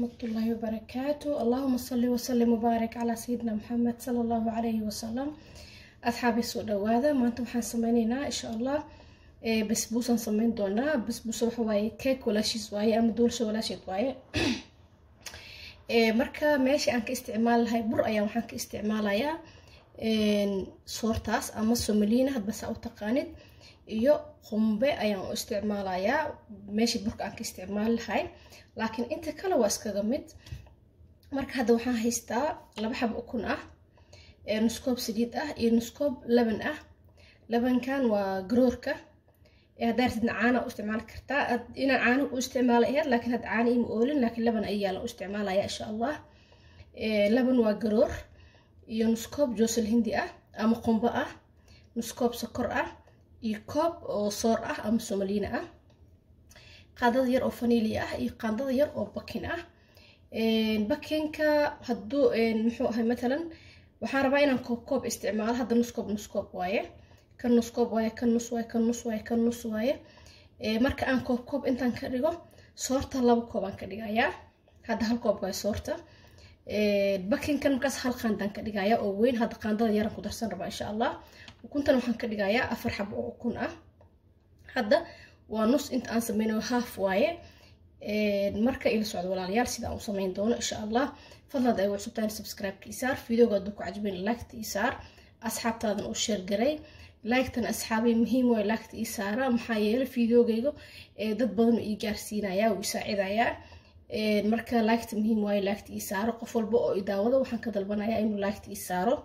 عليكم ورحمة الله وبركاته اللهم صل وسلم وبارك على سيدنا محمد صلى الله عليه وسلم أصحابي soo dhawaada maanta waxaan sameyneynaa insha allah basbuusaan sameyn doonaa basbuusa waxa waaye cake walaashiis waaye ama doolsha walaasheed waaye marka meesha aan ka isticmaali lahay bur ayaan waxaan ka isticmaalayaa soortaas ama somaliina hadba saa u taqaanid iyo qumbe ayaan u isticmaalayaa meeshii burka aan ka isticmaali lahay. Laakiin inta kale waa iskaga mid. Marka hadda waxaan haystaa laba xab ukun ah nuskoob saliid ah iyo nuskoob laban ah. Labankan waa garoorka haddaa ratidna caana u isticmaali kartaa inaan caano u isticmaala ahayd laakiin hadda caana ima oolin laakiin laban ayaa la u isticmaalaya insha allah laban waa garoor iyo nuskoob joosal hindi ah ama qumbo ah. Nuskoob sokor ah iyo koob oo soor ah ama somaliina ah. Qaandada yar oo faniili ah iyo qaandada yar oo bakin ah. Bakinka hadduu muxuu ahay matalan waxaan rabaa inaan koob koob isticmaalo. Hadda nuskoob nuskoob waaye. Kan nuskoob waaye kan nus waaye kan nus waaye kan nus waaye. Marka aan koob koob intaan ka dhigo soorta laba koob aan ka dhigayaa. Hadda hal koob waaye soorta. Bakinkan markaas hal qaandaan ka dhigayaa oo weyn. Hadda qaandada yaran ku darsan rabaa insha allah ukuntan waxaan ka dhigayaa afar xab oo ukun ah. Hadda waa nus inta aan sameynayo haaf waaye. Marka ila socdo walaalayaal sida aan u sameyn doono insha allah fadlan ay cusubtaan subscribe-ka isaar videoga hadduu ku cajbin like-ta isaar asxaabtaadan u sheer garay. Like-tan asxaabay muhiim waay like-ta ii saara. Maxaa yeelay videogayga dad badan ii gaarsiinayaa uu isaacidayaa marka like-ta muhiim waaye like-ta ii qof walba oo i waxaan ka dalbanayaa inuu like-ta ii saaro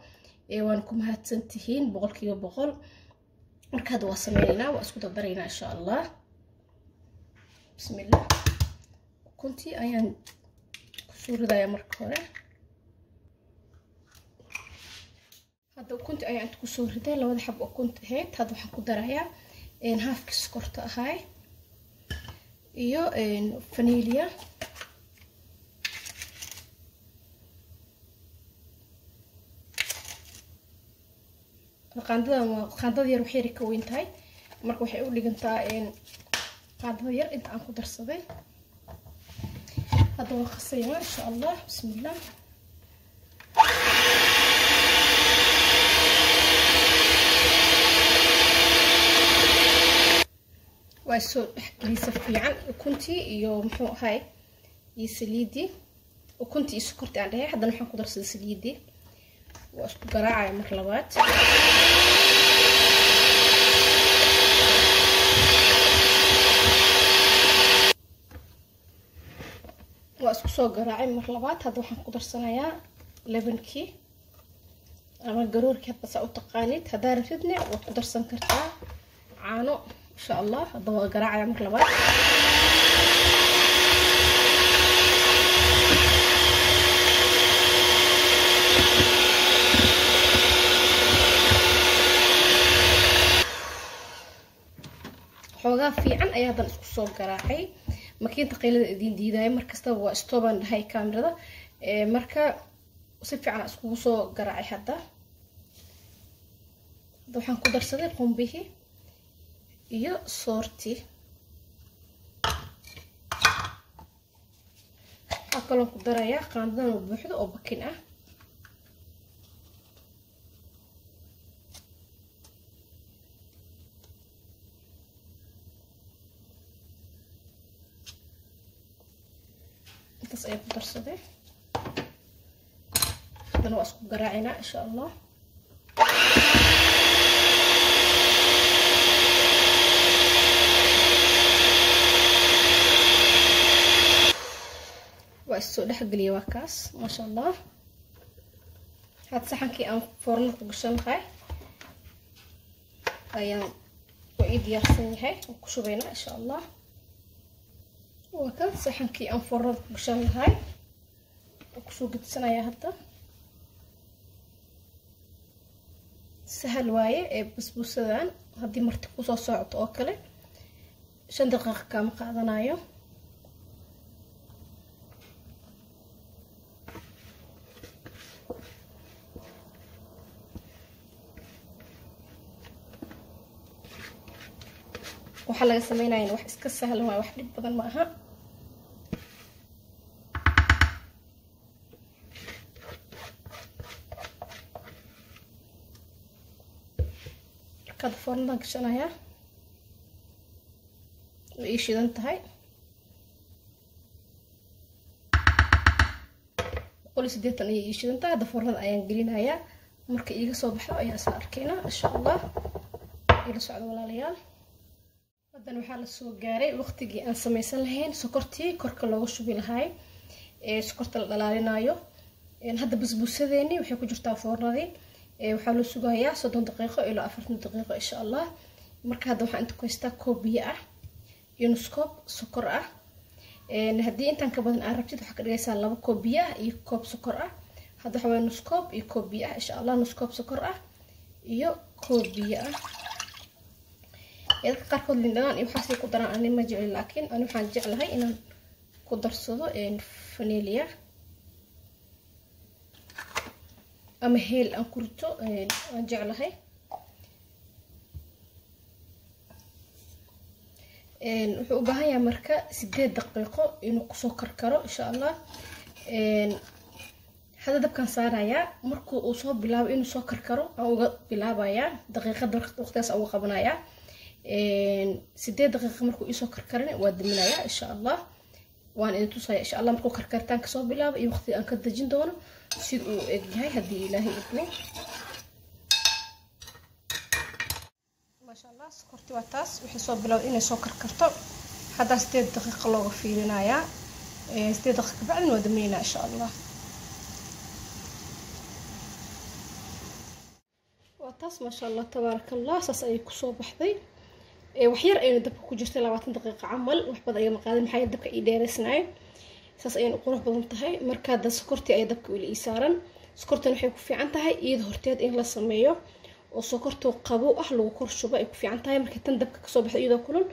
waan ku mahadsan tihiin boqolkiiba boqol. Marka hadda waa sameynaynaa waa isku dardaraynaa insha allah bismillah. Ukuntii ayaan ku soo ridayaa marka hore. Hadda ukuntii ayaan inta ku soo riday labada xab ukunta ahayd hadda waxaan ku darayaa haafkii sokorta ahay. Iyo fanilia tahay marka waxay u dhigantaa qaandada yar inta aan ku darsaday hadda waa qasayaa insha allah bismillah waa soo dhexgelisa fiican ukuntii iyo muxuu ahay iyo saliidii ukuntii iyo sokortii aan dhahay haddana waxaan ku darsaday saliidii waa isku garaacaya mar labaad waa isku soo garaacay mar labaad hadda waxaan ku darsanayaa lebankii ama garoorkii hadba saa u taqaanid haddaa rabtidne waad ku darsan kartaa caano insha allah hadda waa garaacaya mar labaad xoogaa fiican ayaa haddan isku soo garaacay. Makiinta qaylada idiin diidaya markastaba waa stooban dhahay kamerada marka si fiican iskugu soo garaacay hadda. Hadda waxaan ku darsaday qumbihii iyo soortii. Waxaa kaloo ku darayaa qaandadan oo buuxdo oo bakin ah intaas ayaa ku darsaday haddana waa isku garaacinaa insha allah waa issoo dhexgeliya waa kaas maasha allah had saxankii aan foorno ku gashan lahay ayaan waa ii diyaarsan yahay waan ku shubaynaa insha allah waa kan saxankii aan foornada ku gashan lahay waan ku soo gedisanaya hadda. Sahal waaye ee basbuusadan haddii marti ku soo socto oo kale shan daqiiqa kaama qaadanayo waxaa laga sameynaya wax iska sahlan waa wax dhib badan ma aha hadda foornadan gashanayaa way ii shidan tahay boqol iyo ayay ii shidan tahay hadda foornada ayaan gelinayaa marka iiga soo baxdo ayaa isla arkaynaa insha allah ila socdo walaalayaal haddana waxaa la soo gaaray waqtigii aan samaysan lahayn sokortii korka looga shubi lahay ee sokorta la dhalaalinayo hadda basbuusadeeni waxay ku jirtaa foornadii waxaa loo sugayaa soddon daqiiqo ilaa afartan daqiiqo insha allah marka hadda waxaan inta ku haystaa koob biyo ah iyo nuskoob sokor ah. Haddii intaan ka badan aad rabtid waxaa ka dhigaysaa laba koob biyo ah iyo koob sokor ah. Hadda waxaa waaya nuskoob iyo koob biyo ah insha allah nuskoob sokor ah iyo koob biyo ah. Dadka qaarkood lindhanaan iyo waxaasay ku daraan ani ma jecli laakiin ani waxaan jeclahay inaan ku darsado fanelia ama heel aan ku rito waan jeclahay. Wuxuu u baahan yahay marka sideed daqiiqo inuu ku soo karkaro insha allah hadda dabkaan saarayaa markuu uu soo bilaabo inuu soo karkaro aan uga bilaabayaa daqiiqada waqtigaas aan uga qabanayaa sideed daqiiqa markuu iisoo karkarin waa daminayaa insha allah waan idin tusaya insha allah markuu karkaritaan ka soo bilaabo iyo waqtiga aan ka dejin doono sida uu egyahay haddii ilaahay idmo maasha allah sokorti waa taas. Waxay soo bilowday inay soo karkarto. Haddaa sideed daqiiqa looga fiirinayaa. Sideed daqiiqa bacdin waa daminaynaa insha allah. Waa taas maasha allah tabaaraka allah saas ayay ku soo baxday waxyar ayaynu dabka ku jirtay labaatan daqiiqa camal. Wax badan ayama qaadan maxaa dabka ii dheeraysnayo saas ayaynu qurux badan tahay. Marka hadda sokortii ayaa dabka weli ii saaran sokortan waxay ku fiican tahay iyada horteed in la sameeyo oo sokortoo qabow ah lagu kor shubo ay ku fiican tahay. Markii tan dabka ka soo baxda iyadoo kulul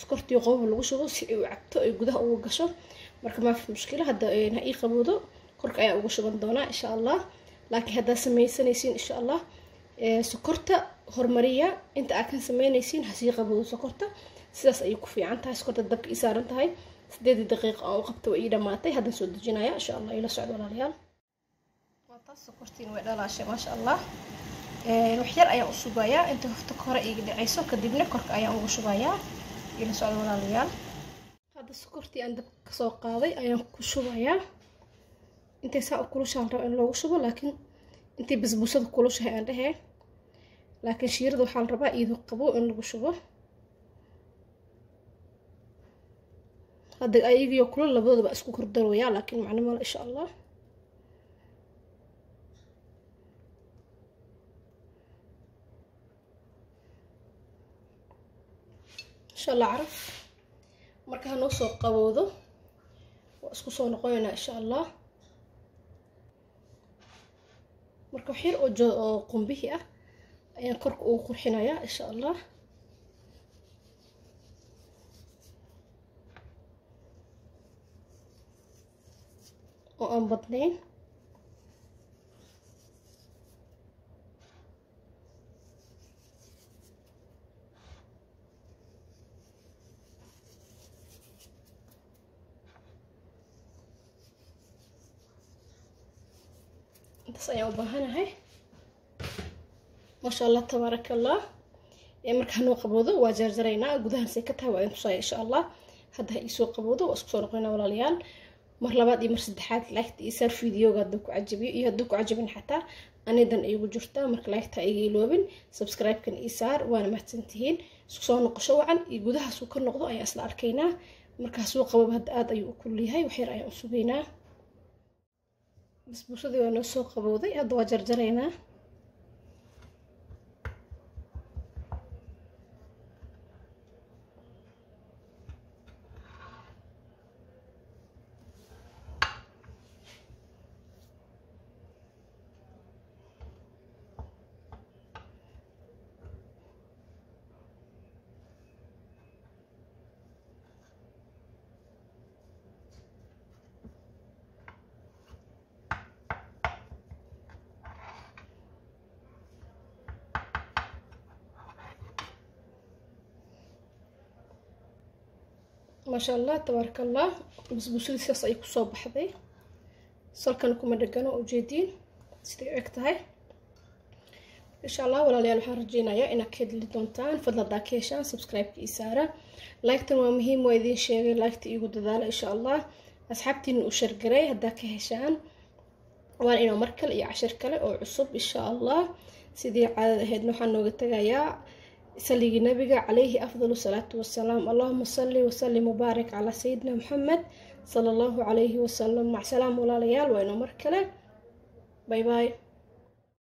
sokortii qabow lagu shubo si ay u cabto ay gudaha uga gasho. Marka maafi mushkilo hadda ha ii qabowdo korka ayaa uga shuban doonaa insha allah. Laakiin haddaad sameysanaysiin insha allah sokorta hormariya. Inta aad kan sameynaysiin hasii qabowdo sokorta sidaas ayay ku fiican tahay sokorta dabka ii saaran tahay. Sideedii daqiiqa aan u qabta way ii dhamaatay. Haddaan soo dejinaya insha allah ila socdo walaalayaal. Waa taas sokortiin way dhalaashay maasha allah. Wax yar ayaan u sugayaa inta hofta hore iga dhacayso kadibna korka ayaan uga shubayaa ila socdo walaalayaal. Hadda sokortii aan dabka ka soo qaaday ayaan ku shubayaa. Intay saa u kulushaan raba in loogu shubo laakiin intay basbuusada kulushahay aan dhehee laakiin shiirada waxaa la rabaa iyadoo qabo in lagu shubo. Hadda ayagiyo kulul labadoodaba isku kordarooyaa laakiin macno insha allah. Insha allah caraf. Marka hanoo soo qabowdo waa isku soo noqonaynaa insha allah. Marka yar oo joo oo qumbihii ah ayaan korka ugu qurxinayaa insha allah oo aan badnayn intaas ayaan u maasha allah tabaaraka allah marka hanoo qaboodo waa jarjaraynaa. Gudahansay ka tahay waa idin tusaya insha allah hadda ha iisoo qaboodo waa isku soo noqonayna walaalayaal. Mar labaad iyo mar saddexaad laagta iyo saar fideoga hadduu ku cajabiyo iyo hadduu ku cajabin xataa anidan iigu jirtaa marka laagta iga iloobin subscribe-kan ii saar waana mahadsantihiin. Isku soo noqosho wacan iyo gudahaasuu ka noqdo ayaa isla arkaynaa. Markaasuu qabooba hadda aad ayuu u kulyahay waxyar ayaan u sugaynaa. Waa noo soo qabowday hadda waa jarjaraynaa maasha allah tabaaraka allah basbuusadii sidaas ay ku soo baxday. Salkan kuma dhegano ujeediin siday u eg tahay. Insha allah walaalayaal waxaan rajeynayaa inaad ka hedli doontaan. Fadla hadaa ka heshaan subscribe-ka ii saara. Like-tan waa muhiim waa idiin sheegay like-ta iigu dadaala insha allah asxaabtiina u shargaray haddaa ka heshaan. Waan inoo mar kale iyo cashir kale oo cusub insha allah sidii caadada ahaydna waxaan nooga tagayaa saligii nabiga calayhi afdal salaatu wasalaam allahuma sali wasalim mubaarak calaa sayidina muxamed sala allahu calayhi wasalam macsalaam walaalayaal wayno mar kale. Bay bay